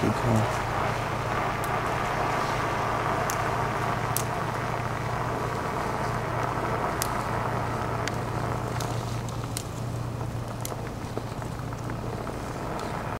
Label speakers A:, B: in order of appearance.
A: Okay, cool.